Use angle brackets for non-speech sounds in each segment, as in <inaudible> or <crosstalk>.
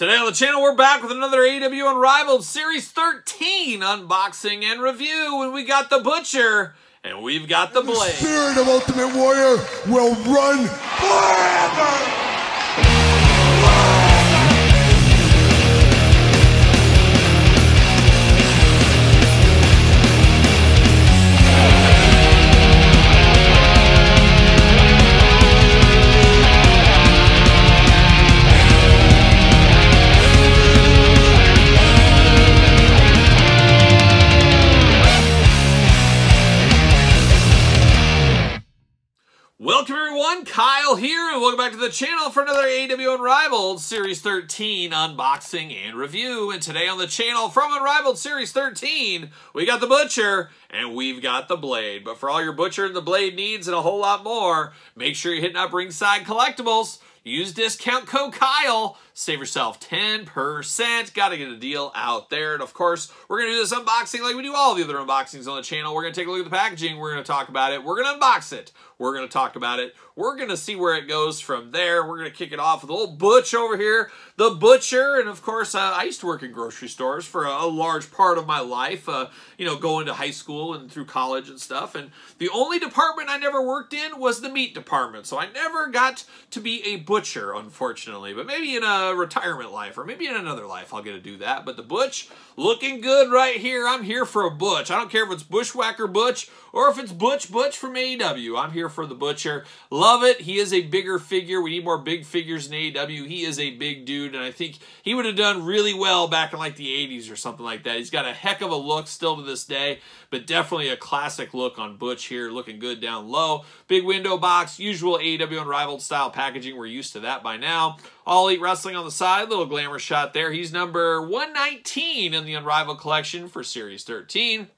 Today on the channel, we're back with another AEW Unrivaled Series 13 unboxing and review. And we got the Butcher, and we've got the The Blade. spirit of Ultimate Warrior will run forever! Kyle here, and welcome back to the channel for another AEW Unrivaled Series 13 unboxing and review. And today on the channel from Unrivaled Series 13, we got the Butcher and we've got the Blade. But for all your Butcher and the Blade needs and a whole lot more, make sure you're hitting up Ringside Collectibles. Use discount code Kyle. Save yourself 10%. Got to get a deal out there. And of course, we're going to do this unboxing like we do all the other unboxings on the channel. We're going to take a look at the packaging. We're going to talk about it. We're going to unbox it. We're going to talk about it. We're going to see where it goes from there. We're going to kick it off with a little Butch over here. The Butcher. And of course, uh, I used to work in grocery stores for a, a large part of my life. Uh, you know, going to high school and through college and stuff. And the only department I never worked in was the meat department. So I never got to be a butcher, unfortunately. But maybe in a retirement life or maybe in another life I'll get to do that. But the Butch, looking good right here. I'm here for a Butch. I don't care if it's Bushwhacker Butch or if it's Butch Butch from AEW. I'm here for the Butcher. Love it. He is a bigger figure. We need more big figures in AEW. He is a big dude, and I think he would have done really well back in like the 80s or something like that. He's got a heck of a look still to this day, but definitely a classic look on Butch here, looking good down low. Big window box, usual AEW Unrivaled style packaging. We're used to that by now. All Elite Wrestling on the side, little glamour shot there. He's number 119 in the Unrivaled collection for Series 13.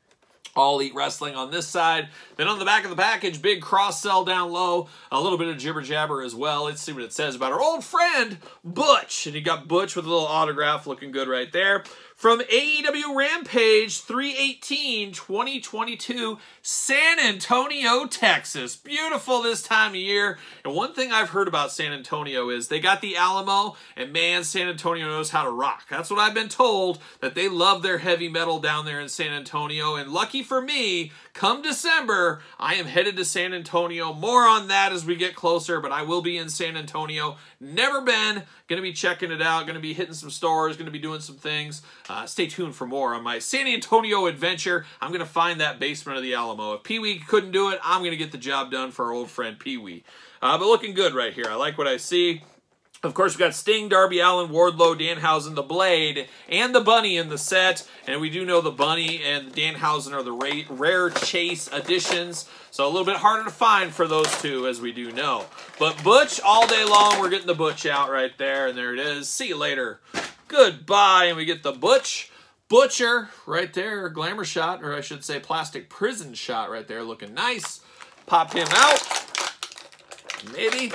All Elite Wrestling on this side. Then on the back of the package, big cross sell down low. A little bit of jibber jabber as well. Let's see what it says about our old friend, Butch. And you got Butch with a little autograph looking good right there. From AEW Rampage 318 2022, San Antonio, Texas. Beautiful this time of year. And one thing I've heard about San Antonio is they got the Alamo, and man, San Antonio knows how to rock. That's what I've been told, that they love their heavy metal down there in San Antonio. And lucky for me, come December, I am headed to San Antonio. More on that as we get closer, but I will be in San Antonio. Never been. Going to be checking it out. Going to be hitting some stores. Going to be doing some things. Uh, stay tuned for more on my San Antonio adventure. I'm going to find that basement of the Alamo. If Pee Wee couldn't do it, I'm going to get the job done for our old friend Pee Wee. Uh, but looking good right here. I like what I see. Of course, we've got Sting, Darby Allin, Wardlow, Danhausen, the Blade, and the Bunny in the set. And we do know the Bunny and Danhausen are the rare chase additions. So a little bit harder to find for those two, as we do know. But Butch, all day long, we're getting the Butch out right there. And there it is. See you later. Goodbye. And we get the Butch. Butcher right there, glamour shot, or I should say plastic prison shot right there, looking nice. Pop him out. Maybe.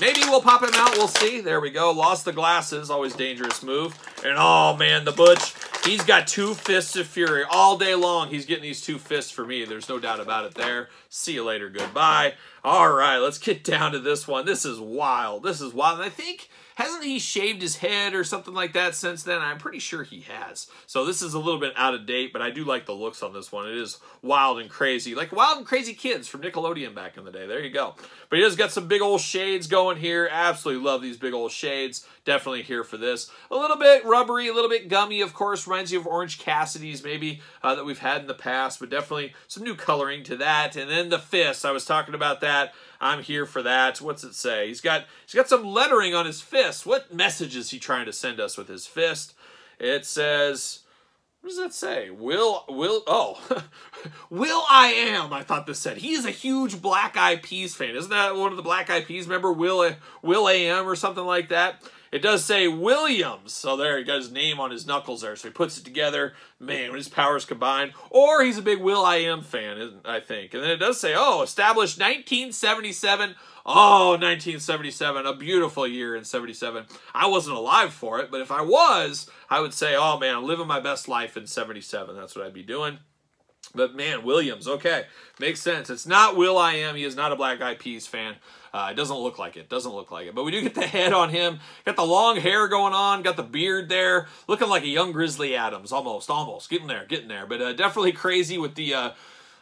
Maybe we'll pop him out. We'll see. There we go. Lost the glasses. Always dangerous move. And oh, man, the Butch. He's got two fists of fury. All day long, he's getting these two fists for me. There's no doubt about it there. See you later. Goodbye. All right, let's get down to this one. This is wild. This is wild. And I think... Hasn't he shaved his head or something like that since then? I'm pretty sure he has. So this is a little bit out of date, but I do like the looks on this one. It is wild and crazy. Like Wild and Crazy Kids from Nickelodeon back in the day. There you go. But he has got some big old shades going here. Absolutely love these big old shades. Definitely here for this. A little bit rubbery, a little bit gummy, of course. Reminds you of Orange Cassidy's maybe uh, that we've had in the past, but definitely some new coloring to that. And then the fist. I was talking about that. I'm here for that. What's it say? He's got he's got some lettering on his fist. What message is he trying to send us with his fist? It says what does that say? Will will oh <laughs> Will I am, I thought this said. He is a huge Black Eyed Peas fan. Isn't that one of the Black Eyed Peas? Remember Will Will I AM or something like that? It does say Williams. So there, he got his name on his knuckles there. So he puts it together. Man, when his powers combine. Or he's a big Will I Am fan, I think. And then it does say, oh, established 1977. Oh, 1977. A beautiful year in 77. I wasn't alive for it, but if I was, I would say, oh man, I'm living my best life in 77. That's what I'd be doing. But man, Williams, okay, makes sense. It's not Will I Am. He is not a Black Eyed Peas fan. Uh, it doesn't look like it. Doesn't look like it. But we do get the head on him. Got the long hair going on. Got the beard there. Looking like a young Grizzly Adams. Almost, almost. Getting there, getting there. But uh, definitely crazy with the... Uh,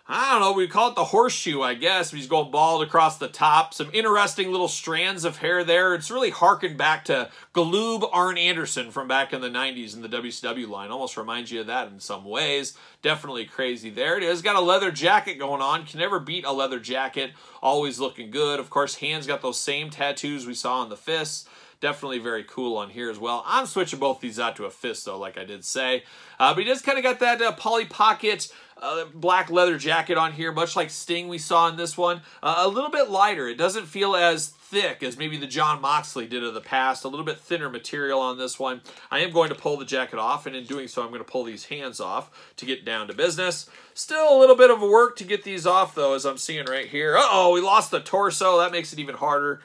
I don't know, we call it the horseshoe, I guess. He's going bald across the top. Some interesting little strands of hair there. It's really harkened back to Galoob Arn Anderson from back in the 90s in the WCW line. Almost reminds you of that in some ways. Definitely crazy. There it is. Got a leather jacket going on. Can never beat a leather jacket. Always looking good. Of course, hands got those same tattoos we saw on the fists definitely very cool on here as well. I'm switching both these out to a fist, though, like I did say. Uh, but he just kind of got that uh, Polly Pocket uh, black leather jacket on here, much like Sting we saw in this one. Uh, a little bit lighter. It doesn't feel as thick as maybe the Jon Moxley did in the past. A little bit thinner material on this one. I am going to pull the jacket off, and in doing so, I'm going to pull these hands off to get down to business. Still a little bit of work to get these off, though, as I'm seeing right here. Uh-oh, we lost the torso. That makes it even harder.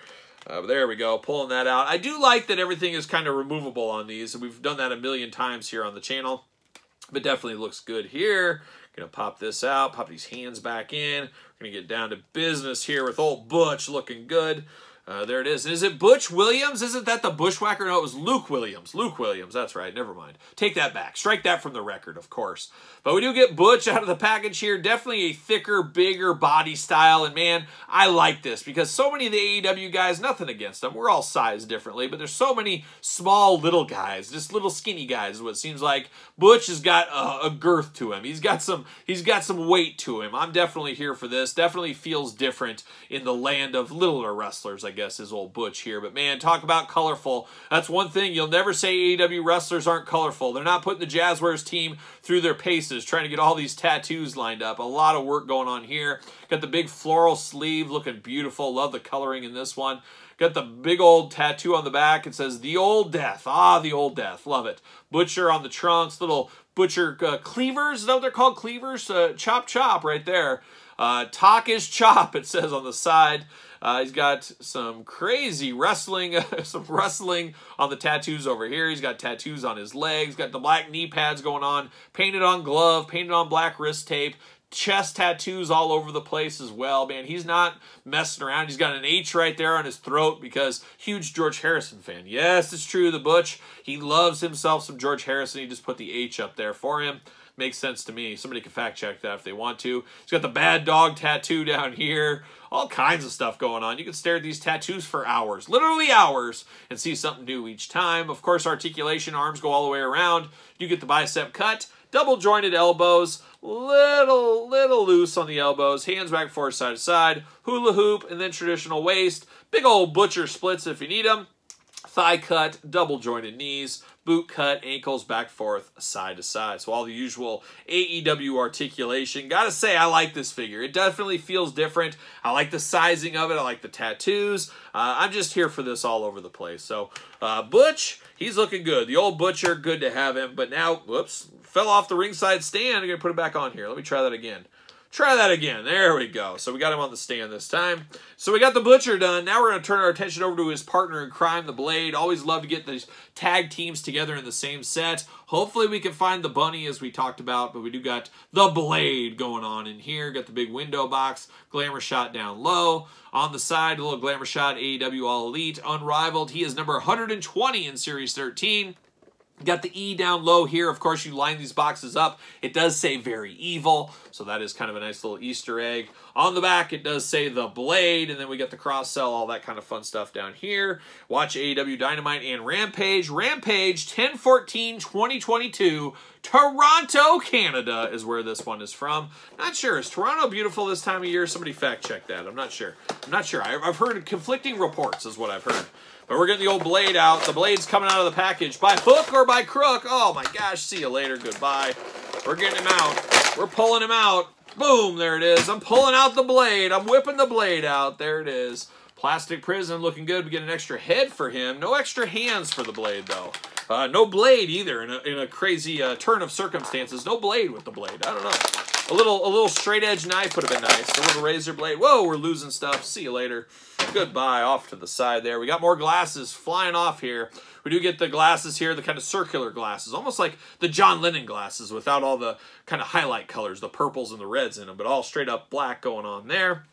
Uh, there we go, pulling that out. I do like that everything is kind of removable on these. We've done that a million times here on the channel, but definitely looks good here. Gonna pop this out, pop these hands back in. We're gonna get down to business here with old Butch looking good. Uh, there it is. Is it Butch Williams? Isn't that the Bushwhacker? No, it was Luke Williams. Luke Williams. That's right. Never mind. Take that back. Strike that from the record, of course. But we do get Butch out of the package here. Definitely a thicker, bigger body style. And man, I like this because so many of the AEW guys, nothing against them. We're all sized differently, but there's so many small little guys, just little skinny guys. What it seems like Butch has got a, a girth to him. He's got some. He's got some weight to him. I'm definitely here for this. Definitely feels different in the land of littler wrestlers. I guess is old Butch here. But man, talk about colorful. That's one thing you'll never say AEW wrestlers aren't colorful. They're not putting the Jazwares team through their paces, trying to get all these tattoos lined up. A lot of work going on here. Got the big floral sleeve looking beautiful. Love the coloring in this one. Got the big old tattoo on the back. It says the old death. Ah, the old death. Love it. Butcher on the trunks. Little butcher uh, cleavers. Is that what they're called? Cleavers? Uh, chop chop right there. Uh, talk is chop, it says on the side. Uh, he's got some crazy wrestling, <laughs> some wrestling on the tattoos over here. He's got tattoos on his legs, got the black knee pads going on, painted on glove, painted on black wrist tape, chest tattoos all over the place as well, man. He's not messing around. He's got an H right there on his throat because huge George Harrison fan. Yes, it's true. The Butch, he loves himself some George Harrison. He just put the H up there for him. Makes sense to me. Somebody can fact check that if they want to. He's got the bad dog tattoo down here. All kinds of stuff going on. You can stare at these tattoos for hours, literally hours, and see something new each time. Of course, articulation, arms go all the way around. You get the bicep cut, double jointed elbows, little, little loose on the elbows, hands back forward, side to side, hula hoop, and then traditional waist. Big old butcher splits if you need them. Thigh cut, double jointed knees, boot cut, ankles back forth, side to side. So all the usual AEW articulation. Gotta say, I like this figure. It definitely feels different. I like the sizing of it. I like the tattoos. Uh, I'm just here for this all over the place. So uh, Butch, he's looking good. The old Butcher, good to have him. But now, whoops, fell off the ringside stand. I'm to put it back on here. Let me try that again. Try that again. There we go. So we got him on the stand this time. So we got the Butcher done. Now we're going to turn our attention over to his partner in crime, the Blade. Always love to get these tag teams together in the same set. Hopefully we can find the Bunny as we talked about, but we do got the Blade going on in here. Got the big window box, glamour shot down low. On the side, a little glamour shot, AEW All Elite, unrivaled. He is number 120 in Series 13. Got the E down low here. Of course, you line these boxes up. It does say very evil, so that is kind of a nice little Easter egg. On the back, it does say the blade, and then we get the cross sell, all that kind of fun stuff down here. Watch AEW Dynamite and Rampage. Rampage 1014 2022. Toronto, Canada is where this one is from. Not sure. Is Toronto beautiful this time of year? Somebody fact check that. I'm not sure. I'm not sure. I've heard conflicting reports, is what I've heard. But we're getting the old blade out. The blade's coming out of the package. By hook or by crook. Oh my gosh. See you later. Goodbye. We're getting him out. We're pulling him out. Boom. There it is. I'm pulling out the blade. I'm whipping the blade out. There it is. Plastic prison looking good. We get an extra head for him. No extra hands for the blade, though. Uh, no blade either in a, in a crazy uh, turn of circumstances. No blade with the blade. I don't know. A little, a little straight edge knife would have been nice. A little razor blade. Whoa, we're losing stuff. See you later. Goodbye. Off to the side there. We got more glasses flying off here. We do get the glasses here, the kind of circular glasses, almost like the John Lennon glasses without all the kind of highlight colors, the purples and the reds in them, but all straight up black going on there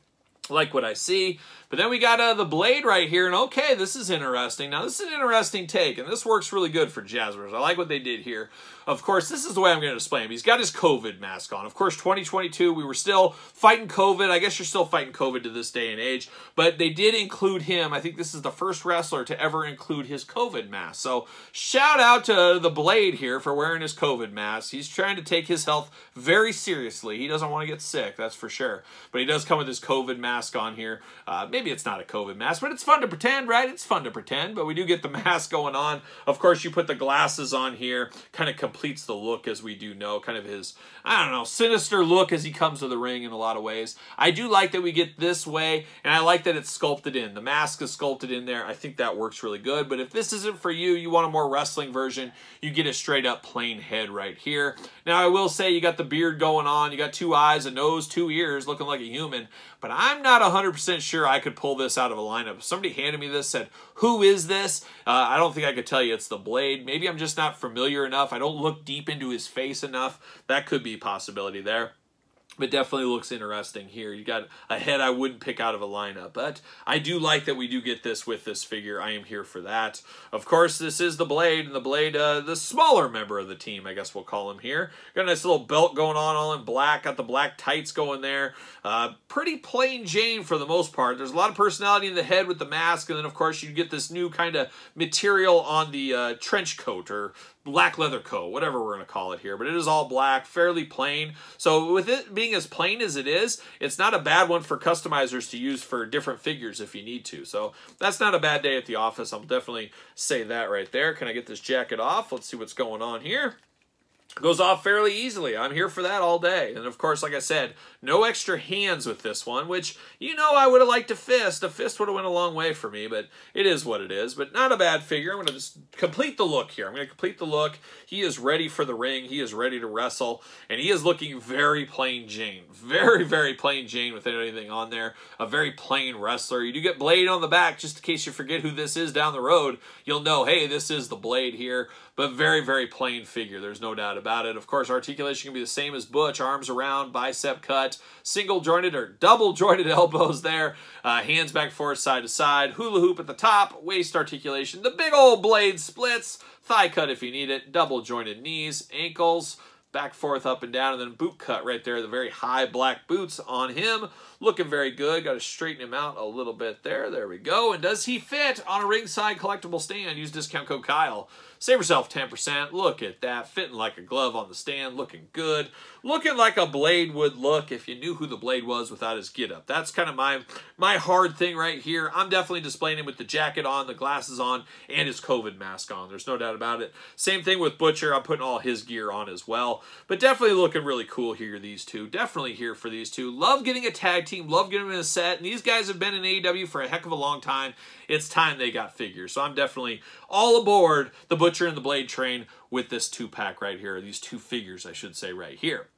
like what I see. But then we got uh, the blade right here, and okay, this is interesting. Now, this is an interesting take, and this works really good for Jazwares. I like what they did here. Of course, this is the way I'm going to display him. He's got his COVID mask on. Of course, 2022, we were still fighting COVID. I guess you're still fighting COVID to this day and age, but they did include him. I think this is the first wrestler to ever include his COVID mask. So shout out to the Blade here for wearing his COVID mask. He's trying to take his health very seriously. He doesn't want to get sick, that's for sure. But he does come with his COVID mask on here. Uh, maybe it's not a COVID mask, but it's fun to pretend, right? It's fun to pretend, but we do get the <laughs> mask going on. Of course, you put the glasses on here, kind of completes the look as we do know, kind of his, I don't know, sinister look as he comes to the ring in a lot of ways. I do like that we get this way, and I like that it's sculpted in. The mask is sculpted in there. I think that works really good, but if this isn't for you, you want a more wrestling version, you get a straight up plain head right here. Now, I will say you got the beard going on, you got two eyes, a nose, two ears, looking like a human, but I'm not 100% sure I could pull this out of a lineup. Somebody handed me this, said, who is this? Uh, I don't think I could tell you it's the Blade. Maybe I'm just not familiar enough. I don't look deep into his face enough. That could be a possibility there but definitely looks interesting here. You got a head I wouldn't pick out of a lineup, but I do like that we do get this with this figure. I am here for that. Of course, this is the Blade, and the Blade, uh, the smaller member of the team, I guess we'll call him here. Got a nice little belt going on, all in black. Got the black tights going there. Uh, pretty plain Jane for the most part. There's a lot of personality in the head with the mask, and then, of course, you get this new kind of material on the uh, trench coat or black leather coat, whatever we're going to call it here. But it is all black, fairly plain. So with it being as plain as it is, it's not a bad one for customizers to use for different figures if you need to. So that's not a bad day at the office. I'll definitely say that right there. Can I get this jacket off? Let's see what's going on here goes off fairly easily. I'm here for that all day. And of course, like I said, no extra hands with this one, which, you know, I would have liked a fist. A fist would have went a long way for me, but it is what it is. But not a bad figure. I'm going to just complete the look here. I'm going to complete the look. He is ready for the ring. He is ready to wrestle. And he is looking very plain Jane. Very, very plain Jane with anything on there. A very plain wrestler. You do get Blade on the back, just in case you forget who this is down the road. You'll know, hey, this is the Blade here. But very, very plain figure. There's no doubt about it. Of course, articulation can be the same as Butch. Arms around, bicep cut, single jointed or double jointed <laughs> elbows there. Uh, hands back forth, side to side. Hula hoop at the top. Waist articulation. The big old blade splits. Thigh cut if you need it. Double jointed knees, ankles back forth up and down and then boot cut right there the very high black boots on him looking very good. Got to straighten him out a little bit there. There we go. And does he fit on a ringside collectible stand? Use discount code kyle. Save yourself 10% look at that. Fitting like a glove on the stand. Looking good. Looking like a blade would look if you knew who the blade was without his get up. That's kind of my my hard thing right here. I'm definitely displaying him with the jacket on the glasses on and his covid mask on. There's no doubt about it. Same thing with butcher. I'm putting all his gear on as well. But definitely looking really cool here, these two. Definitely here for these two. Love getting a tag team. Love getting them in a set. And these guys have been in AEW for a heck of a long time. It's time they got figures. So I'm definitely all aboard the Butcher and the Blade train with this two-pack right here. These two figures, I should say, right here.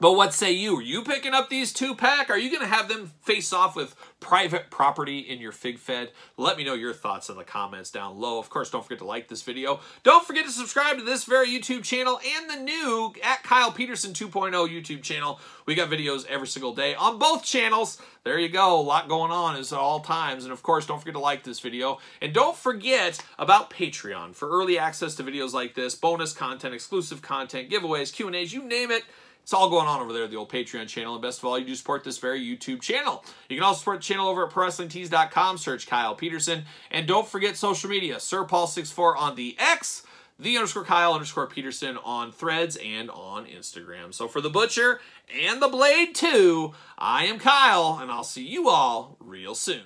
But what say you? Are you picking up these two pack? Are you going to have them face off with private property in your fig fed? Let me know your thoughts in the comments down low. Of course, don't forget to like this video. Don't forget to subscribe to this very YouTube channel and the new at Kyle Peterson 2.0 YouTube channel. We got videos every single day on both channels. There you go. A lot going on is at all times. And of course, don't forget to like this video. And don't forget about Patreon for early access to videos like this, bonus content, exclusive content, giveaways, Q&As, you name it. It's all going on over there, the old Patreon channel. And best of all, you do support this very YouTube channel. You can also support the channel over at ProWrestlingTees.com. Search Kyle Peterson. And don't forget social media. Sir Paul64 on the X. The underscore Kyle underscore Peterson on threads and on Instagram. So for the Butcher and the Blade 2, I am Kyle, and I'll see you all real soon.